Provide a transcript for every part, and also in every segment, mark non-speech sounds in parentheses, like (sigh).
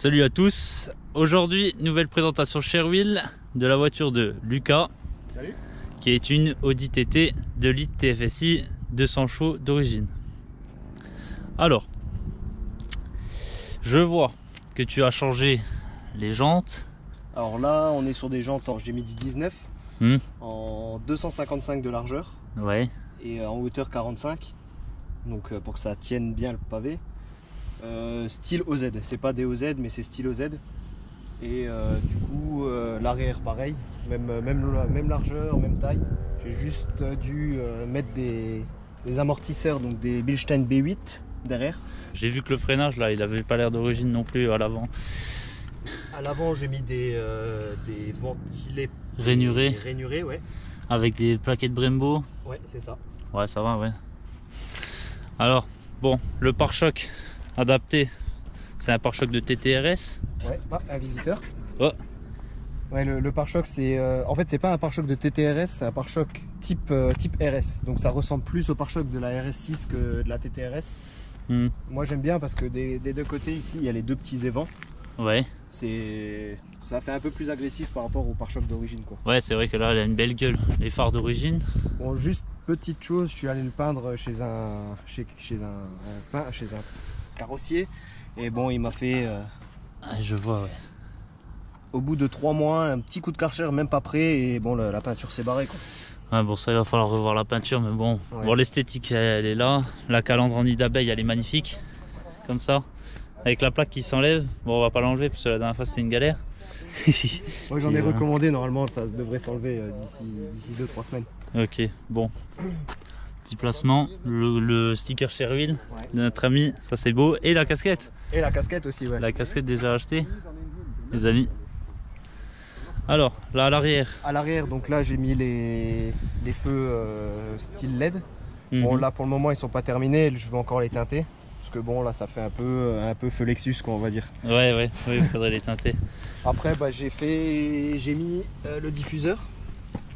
Salut à tous. Aujourd'hui, nouvelle présentation Sherwill de la voiture de Lucas. Salut. Qui est une Audi TT de litre TFSI 200 chevaux d'origine. Alors, je vois que tu as changé les jantes. Alors là, on est sur des jantes, j'ai mis du 19 Hmm. en 255 de largeur Ouais. et en hauteur 45. Donc euh, pour que ça tienne bien le pavé. Euh, style OZ, c'est pas des OZ mais c'est style OZ. Et euh, du coup, euh, l'arrière pareil, même, même, même largeur, même taille. J'ai juste dû mettre des, des amortisseurs, donc des Bilstein B8 derrière. J'ai vu que le freinage là, il avait pas l'air d'origine non plus à l'avant. À l'avant, j'ai mis des, euh, des ventilés Rainuré rainurés, ouais. avec des plaquettes Brembo. Ouais, c'est ça. Ouais, ça va, ouais. Alors, bon, le pare-choc adapté, c'est un pare-choc de TTRS. Ouais, ah, un visiteur. Oh. Ouais, le, le pare-choc, c'est. euh, en fait, c'est pas un pare-choc de TTRS, c'est un pare-choc type, euh, type RS. Donc ça ressemble plus au pare-choc de la RS6 que de la TTRS. Hmm, Moi, j'aime bien parce que des, des deux côtés, ici, il y a les deux petits évents. Ouais, C'est. Ça fait un peu plus agressif par rapport au pare-choc d'origine, quoi. ouais, c'est vrai que là, elle a une belle gueule. Les phares d'origine. Bon, juste petite chose, je suis allé le peindre chez un. chez, chez un, un chez un carrossier. Et bon, il m'a fait. euh, Ah, je vois, ouais. au bout de trois mois, un petit coup de karcher, même pas prêt, et bon, la, la peinture s'est barrée, quoi. Ouais, bon, ça, il va falloir revoir la peinture, mais bon. Ouais. Bon, l'esthétique, elle, elle est là. La calandre en nid d'abeille, elle est magnifique. Comme ça. Avec la plaque qui s'enlève. Bon, on va pas l'enlever, parce que la dernière fois, c'était une galère. (laughs) Moi j'en ai voilà. recommandé, normalement ça devrait s'enlever euh, d'ici 2-3 semaines. ok, bon. Petit placement. Le, le sticker Ouais. de notre ami, ça c'est beau. Et la casquette. Et la casquette aussi, ouais. La casquette déjà achetée, les amis. Alors, là à l'arrière. À l'arrière, donc là j'ai mis les, les feux euh, style LED. Bon Mhm. là pour le moment ils sont pas terminés, je vais encore les teinter. Parce que bon là ça fait un peu, un peu feu Lexus quoi on va dire. Ouais, ouais, oui, il faudrait les teinter. Après bah, j'ai fait, j'ai mis euh, le diffuseur.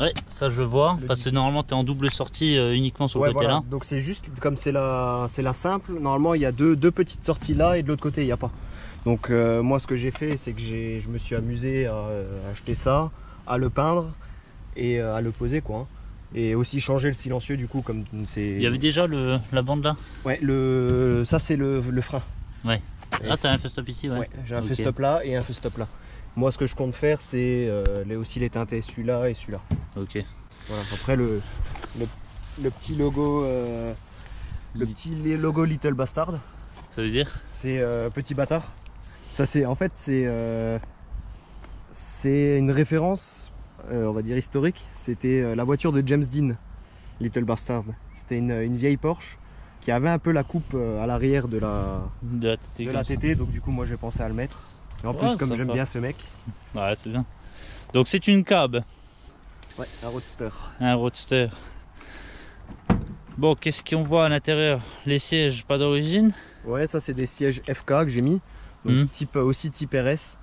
Ouais, ça je vois. Le Parce que normalement, tu es en double sortie euh, uniquement sur le Ouais, côté voilà. là. Donc c'est juste comme c'est la, la simple. Normalement il y a deux, deux petites sorties là et de l'autre côté il n'y a pas. Donc euh, moi ce que j'ai fait c'est que je me suis amusé à euh, acheter ça, à le peindre et à le poser quoi. hein. Et aussi changer le silencieux du coup comme c'est. Il y avait déjà le, la bande là? Ouais le, ça c'est le, le frein. Ouais. Ah, t'as un feu stop ici, ouais. Ouais, j'ai un feu stop là et un feu stop là. Moi ce que je compte faire c'est euh, les, aussi les teinter celui-là et celui-là. Ok. Voilà. Après le, le, le petit logo euh, le petit logo Little Bastard. Ça veut dire C'est euh, petit bâtard. Ça c'est en fait c'est euh, c'est une référence, euh, on va dire historique. C'était euh, la voiture de James Dean, Little Bastard. C'était une, une vieille Porsche qui avait un peu la coupe euh, à l'arrière de la De la TT. de comme la ça. TT, donc du coup moi j'ai pensé à le mettre. Et en plus comme j'aime bien ce mec, Ouais, c'est bien. Donc, c'est une cab, ouais, un roadster. un roadster. Bon, qu'est-ce qu'on voit à l'intérieur? Les sièges, pas d'origine? Ouais, ça c'est des sièges FK que j'ai mis, donc Mhm. type aussi type RS.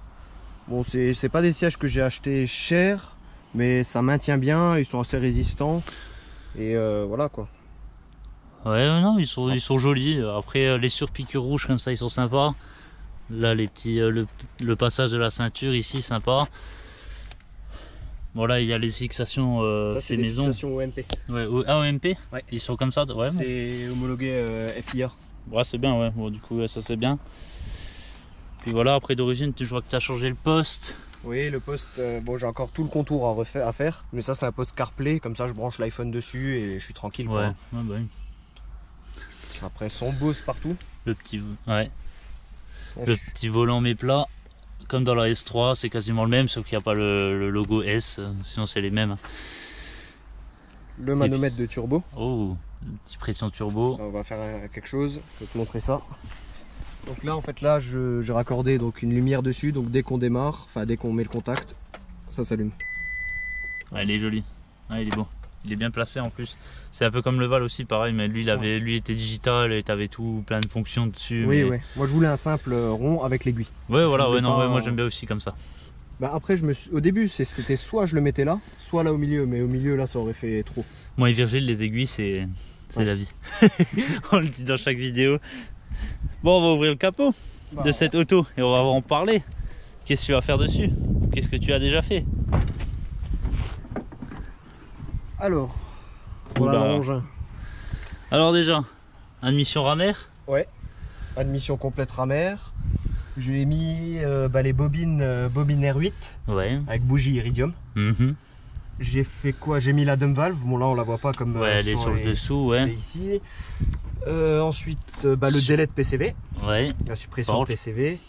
Bon, c'est pas des sièges que j'ai acheté cher, mais ça maintient bien, ils sont assez résistants. Et euh, voilà quoi. Ouais, non, ils sont, ils sont jolis. Après, euh, les surpiqûres rouges comme ça, ils sont sympas. Là, les petits, euh, le, le passage de la ceinture ici, sympa. Bon, là, il y a les fixations euh, ça c'est des maisons. fixations OMP. Ouais, au- ah, OMP Ouais. Ils sont comme ça Ouais, bon. C'est homologué euh, FIA. Ouais, c'est bien, ouais. Bon, du coup, ça c'est bien. Puis voilà, après d'origine, tu vois que tu as changé le poste. Oui, le poste, euh, bon j'ai encore tout le contour à, refaire, à faire, mais ça c'est un poste CarPlay, comme ça je branche l'iPhone dessus et je suis tranquille. Ouais, quoi. ouais bah oui. Après son Bose partout. Le petit, ouais. Le petit volant mais plat. Comme dans la S3, c'est quasiment le même, sauf qu'il n'y a pas le, le logo S. Sinon, c'est les mêmes. Le manomètre de turbo. Oh, une petite pression turbo. On va faire quelque chose, je vais te montrer ça. Donc là en fait là je- j'ai raccordé donc une lumière dessus, donc dès qu'on démarre, enfin dès qu'on met le contact, ça s'allume. Ouais, il est joli. Ouais, il est beau. Il est bien placé en plus. C'est un peu comme le Val aussi, pareil, mais lui, il avait, lui était digital et t'avais tout plein de fonctions dessus. Oui, mais- oui. Moi je voulais un simple euh, rond avec l'aiguille. Ouais, voilà, Je ouais, voulais non, ouais, moi j'aime bien aussi comme ça. Bah après je me suis... au début c'était soit je le mettais là, soit là au milieu, mais au milieu là ça aurait fait trop. Moi et Virgile, les aiguilles, c'est c'est Ouais. la vie. (laughs) On le dit dans chaque vidéo. Bon, on va ouvrir le capot. Bah, de cette auto et on va en parler. Qu'est-ce que tu vas faire dessus? Qu'est-ce que tu as déjà fait? Alors, voilà l'engin. Alors déjà, admission ramère Admission complète ramère. J'ai mis euh, bah, les bobines, euh, bobines R8 Ouais. avec bougie iridium. Mhm. J'ai fait quoi? J'ai mis la dump valve. Bon là on la voit pas comme. euh, Ouais, elle est sur le dessous, ouais. ici. Euh, ensuite, euh, bah, le délai de PCV, Ouais. la suppression de PCV.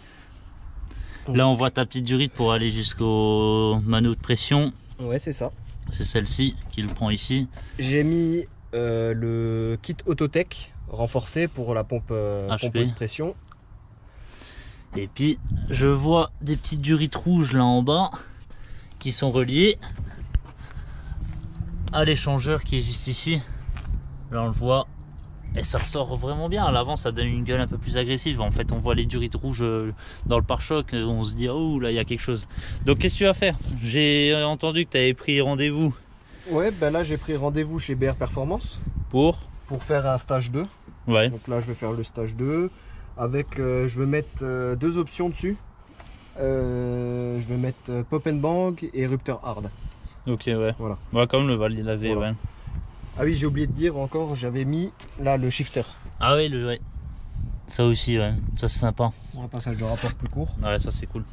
Là, on voit ta petite durite pour aller jusqu'au mano de pression. Ouais, c'est ça. C'est celle-ci qui le prend ici. J'ai mis euh, le kit Autotech renforcé pour la pompe, euh, pompe de pression. Et puis, je vois des petites durites rouges là en bas qui sont reliées à l'échangeur qui est juste ici. Là, on le voit. Et ça ressort vraiment bien. À l'avant, ça donne une gueule un peu plus agressive. En fait, on voit les durites rouges euh, dans le pare-choc. euh, On se dit, oh là, il y a quelque chose. Donc, qu'est-ce que tu vas faire? J'ai entendu que tu avais pris rendez-vous Ouais, ben là j'ai pris rendez-vous chez BR Performance pour? pour faire un stage 2. Ouais. Donc là je vais faire le stage 2 avec euh, je vais mettre euh, deux options dessus. Euh, je vais mettre euh, Pop and Bang et Rupteur Hard. Ok, ouais. Voilà. Ouais, comme le Val, il avait, Voilà. ouais. Ah oui, j'ai oublié de dire encore, j'avais mis là le shifter. Ah oui, le, ouais. Ça aussi, ouais. Ça, c'est sympa. Pour un passage de rapport plus court. Ouais, ça, c'est cool.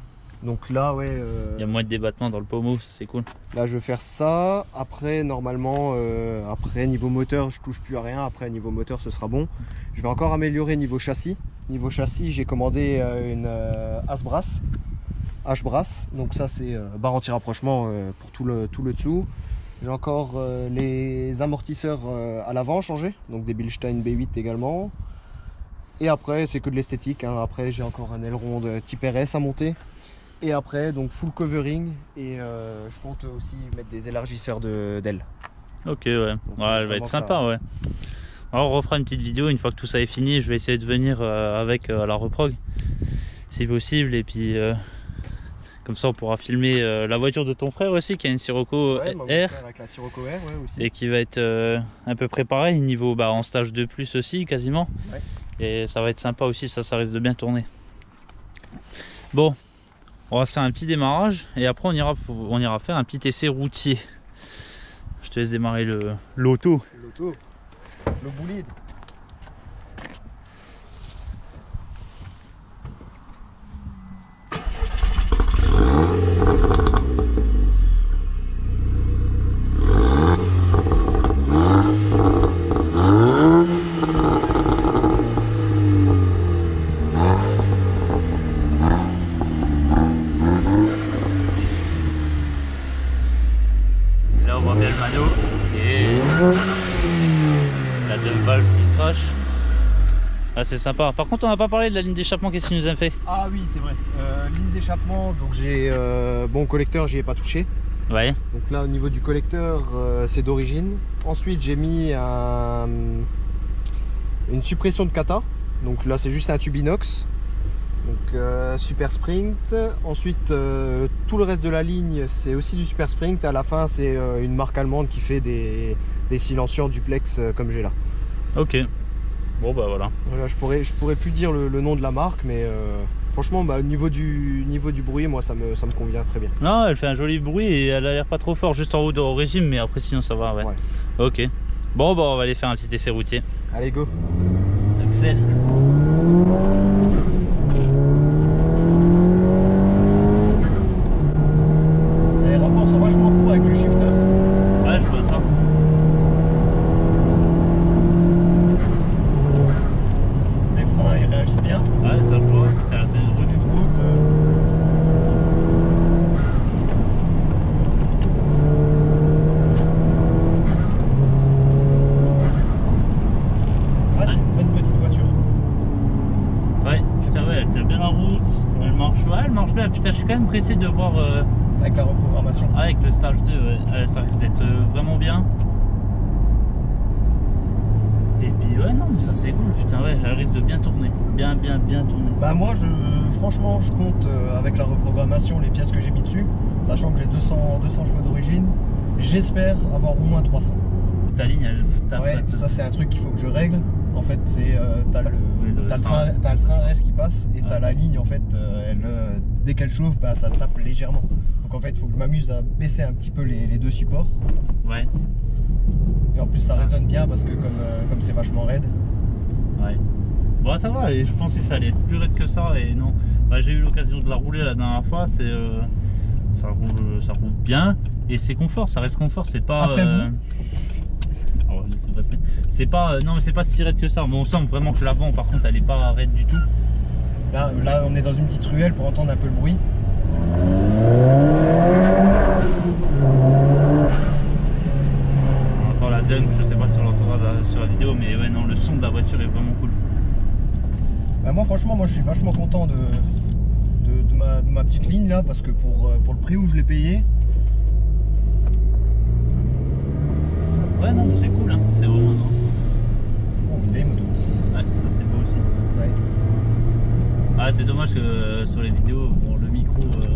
Donc là, ouais, euh, Il y a moins de débattement dans le pommeau, ça, c'est cool. là je vais faire ça. Après, normalement, euh, après niveau moteur, je touche plus à rien. Après, niveau moteur, ce sera bon. Je vais encore améliorer niveau châssis. Niveau châssis, j'ai commandé euh, une euh, As-Brass. H-Brass. Donc ça, c'est barre anti-rapprochement pour tout le, tout le dessous. J'ai encore euh, les amortisseurs euh, à l'avant changés. Donc des Bilstein B8 également. Et après, c'est que de l'esthétique. hein. Après, j'ai encore un aileron de type RS à monter. Et après, donc full covering. Et euh, je compte aussi mettre des élargisseurs de- d'ailes. Ok, ouais. Donc, Ouais, elle va être sympa, ouais. Alors, on refera une petite vidéo une fois que tout ça est fini. Je vais essayer de venir avec à la reprog, si possible. Et puis, comme ça, on pourra filmer euh, la voiture de ton frère aussi, qui a une Sirocco Ouais, R. Avec la Sirocco R, ouais, aussi. Et qui va être euh, à peu près pareil, niveau bah, en stage de plus aussi, quasiment. Ouais. Et ça va être sympa aussi, ça, ça risque de bien tourner. Bon, on va faire un petit démarrage et après on ira, on ira faire un petit essai routier. Je te laisse démarrer le l'auto. L'auto. Le bolide. Le mano et la qui crache. Ah c'est sympa. Par contre on n'a pas parlé de la ligne d'échappement, qu'est-ce qu'il nous a fait? Ah oui, c'est vrai. Euh, ligne d'échappement, donc j'ai euh, bon collecteur, j'y ai pas touché. Ouais, Donc là, au niveau du collecteur, euh, c'est d'origine. Ensuite, j'ai mis un- une suppression de kata. Donc là, c'est juste un tube inox. Donc euh, super sprint. Ensuite, euh, tout le reste de la ligne, c'est aussi du super sprint. À la fin, c'est euh, une marque allemande qui fait des, des silencieurs duplex comme j'ai là. ok. Bon bah voilà. Voilà, je pourrais, je pourrais plus dire le, le nom de la marque, mais franchement, bah, au niveau du, niveau du bruit, moi, ça me, ça me convient très bien. Non, elle fait un joli bruit et elle a l'air pas trop fort, juste en haut de au régime, mais après sinon ça va, ouais. Ouais. Ok. Bon, bah on va aller faire un petit essai routier. Allez, go. Les rapports sont vachement courts avec le shifter. Ouais, je vois ça. Les freins, ils réagissent bien. Ouais, ça je vois. Putain, la tenue de route. Tenue de route. euh, Ouais, c'est une bonne petite voiture. Ouais, putain, ouais, elle tient bien la route. Ouais, elle marche bien. Putain, je suis quand même pressé de voir euh, Avec la reprogrammation. avec le stage 2. ouais. Euh, ça risque d'être euh, vraiment bien. Et puis, ouais, non, mais ça c'est cool. Putain, ouais, elle risque de bien tourner. Bien, bien, bien tourner. Bah moi, je, franchement, je compte euh, avec la reprogrammation les pièces que j'ai mis dessus, sachant que j'ai 200, 200 chevaux d'origine. J'espère avoir au moins 300. Ta ligne, elle tape. Ouais, ça c'est un truc qu'il faut que je règle. En fait, c'est euh, t'as le, t'as train. t'as le train qui passe et t'as la ligne en fait. euh, elle, euh, dès qu'elle chauffe, bah, ça tape légèrement. Donc en fait, il faut que je m'amuse à baisser un petit peu les, les deux supports. Ouais, Et en plus, ça résonne bien parce que comme euh, comme c'est vachement raide. ouais. Bon, ça va, et je pensais que ça allait être plus raide que ça, et non. Bah, j'ai eu l'occasion de la rouler la dernière fois, c'est. euh, ça, roule, ça roule bien, et c'est confort, ça reste confort, c'est pas. Après C'est pas. euh, non, mais c'est pas si raide que ça. Bon, on sent vraiment que l'avant, par contre, elle est pas raide du tout. Là, là, on est dans une petite ruelle pour entendre un peu le bruit. On entend la dunk, je sais pas si on l'entendra sur la vidéo, mais ouais, non, le son de la voiture est vraiment cool. Bah, moi, franchement, moi, je suis vachement content de, de, de ma, de ma petite ligne là parce que pour, euh, pour le prix où je l'ai payé, Ouais, non, c'est cool, hein. c'est vraiment. Non. oh, une vieille moto. Ouais, ça c'est beau aussi. Ouais. Ah, c'est dommage que euh, sur les vidéos, bon, le micro, euh,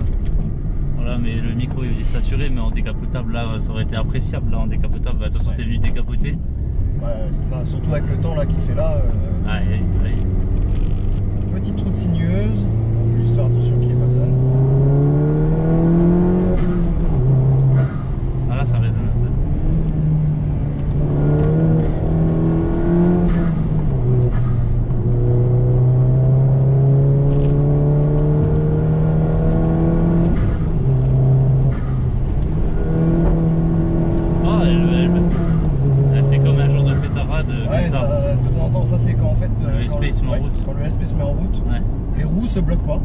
voilà, mais le micro il est saturé, mais en décapotable là, ça aurait été appréciable. Là, en décapotable, bah, de toute façon, Ouais. t'es venu décapoter. Ouais, c'est ça. Surtout avec le temps là qu'il fait là. euh, Ah, et- Petite route sinueuse. Faut juste faire attention qu'il n'y ait personne. ah, là, ça résonne un peu. Ah, elle, elle- elle fait comme un genre de pétarade euh, Ouais, comme ça. ça, de temps en temps, ça c'est quand en fait. euh, Le quand, SP se met en ouais, route. quand le SP se met en route, Ouais. les roues se bloquent pas.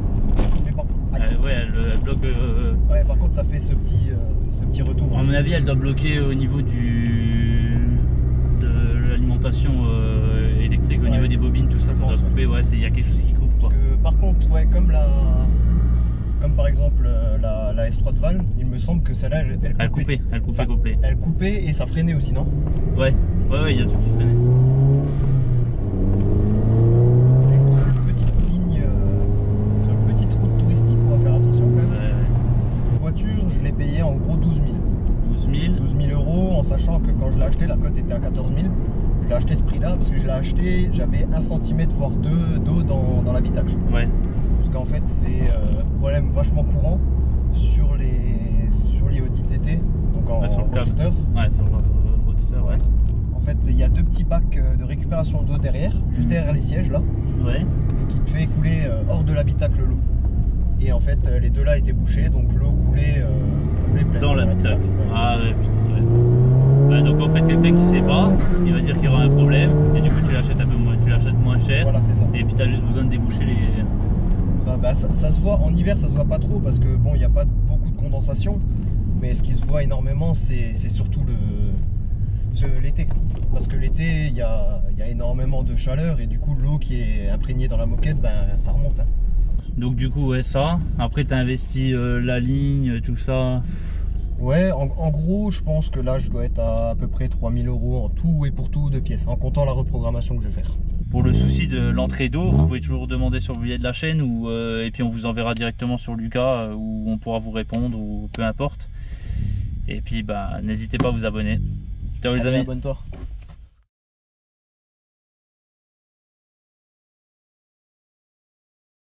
Mais par, ah, Elle- ouais, elle, elle bloque. euh, ouais, par contre, ça fait ce petit, euh, ce petit retour. À mon avis, elle doit bloquer au niveau du de l'alimentation euh, électrique, au niveau des bobines, tout ça, ça doit couper. Ouais, c'est- il y a quelque chose qui coupe. Parce Quoi. que par contre, ouais, comme la. Comme par exemple la, la S3 de Val, il me semble que celle-là, elle, Elle coupait, elle coupait Enfin, complet. Elle coupait et ça freinait aussi, non? Ouais, ouais, ouais, il y a tout qui freinait. Et sur une petite ligne, euh, sur une petite route touristique, on va faire attention quand même. Ouais, ouais. La voiture, je l'ai payée en gros 12 000. 12 000. 12 000 euros en sachant que quand je l'ai acheté, la cote était à 14 000. Je l'ai acheté ce prix-là parce que je l'ai acheté, j'avais 1 cm voire 2 d'eau dans, dans l'habitacle. Ouais, Parce qu'en fait, c'est euh, un problème vachement courant sur les, sur les Audi TT, donc en, Ouais, sur le en câble. roadster. ouais, sur le le roadster, ouais. En fait, il y a deux petits bacs euh, de récupération d'eau derrière, juste Mhm. derrière les sièges là, Ouais, et qui te fait couler euh, hors de l'habitacle l'eau. Et en fait, euh, les deux là étaient bouchés, donc l'eau coulait, euh, coulait pleine dans l'habitacle. Ah ouais, putain, donc en fait, quelqu'un qui sait pas, il va dire qu'il y aura un problème, et du coup, tu l'achètes un peu moins, tu l'achètes moins cher, Voilà, c'est ça. et puis t'as juste besoin de déboucher les. Ça, bah, ça- ça se voit en hiver, ça se voit pas trop parce que bon, il n'y a pas beaucoup de condensation. Mais ce qui se voit énormément, c'est surtout le l'été. Parce que l'été, il y a, y a énormément de chaleur et du coup, l'eau qui est imprégnée dans la moquette, ben, ça remonte. hein. Donc du coup ouais ça. Après t'as investi euh, la ligne, tout ça. Ouais, en, en gros, je pense que là, je dois être à à peu près 3000 euros en tout et pour tout de pièces, en comptant la reprogrammation que je vais faire. Pour le souci de l'entrée d'eau, vous pouvez toujours demander sur le billet de la chaîne ou euh, et puis on vous enverra directement sur Lucas euh, où on pourra vous répondre ou peu importe. Et puis bah n'hésitez pas à vous abonner. Ciao les Allez, amis. abonne-toi.